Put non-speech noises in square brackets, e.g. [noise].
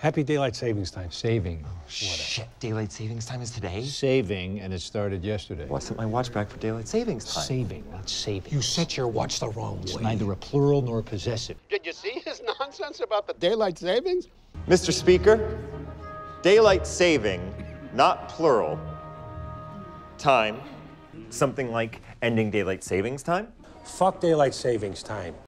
Happy daylight savings time. Saving. Oh, shit, daylight savings time is today? Saving, and it started yesterday. What's that? my watch back for daylight savings time. Saving, not saving. You set your watch the wrong It's way. neither a plural nor a possessive. Did you see his [laughs] nonsense about the daylight savings? Mr. Speaker, daylight saving, not plural, time, something like ending daylight savings time? Fuck daylight savings time.